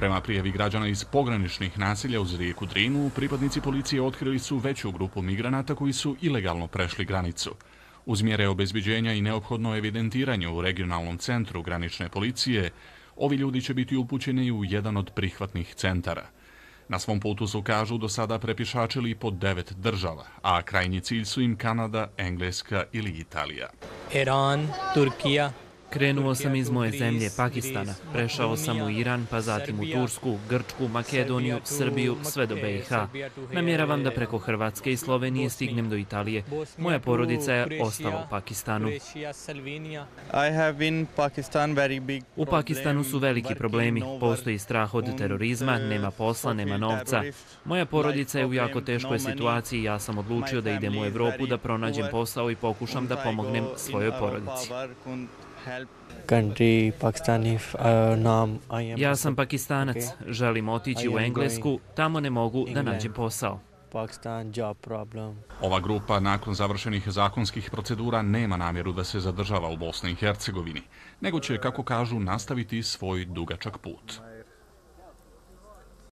Prema prijevi građana iz pograničnih nasilja uz rijeku Drinu, pripadnici policije otkrili su veću grupu migranata koji su ilegalno prešli granicu. Uz mjere obezbiđenja i neophodno evidentiranje u regionalnom centru granične policije, ovi ljudi će biti upućeni u jedan od prihvatnih centara. Na svom putu su, kažu, do sada prepišačili po devet država, a krajnji cilj su im Kanada, Engleska ili Italija. Iran, Turkija, Krenuo sam iz moje zemlje, Pakistana. Prešao sam u Iran, pa zatim u Tursku, Grčku, Makedoniju, Srbiju, sve do BiH. Namjeravam da preko Hrvatske i Slovenije stignem do Italije. Moja porodica je ostala u Pakistanu. U Pakistanu su veliki problemi. Postoji strah od terorizma, nema posla, nema novca. Moja porodica je u jako teškoj situaciji i ja sam odlučio da idem u Evropu da pronađem posao i pokušam da pomognem svojoj porodici. Country, Pakistani, uh, ja sam pakistanac, želim otići u Englesku, tamo ne mogu da nađem posao. Pakistan job problem. Ova grupa nakon završenih zakonskih procedura nema namjeru da se zadržava u Bosni i Hercegovini, nego će, kako kažu, nastaviti svoj dugačak put.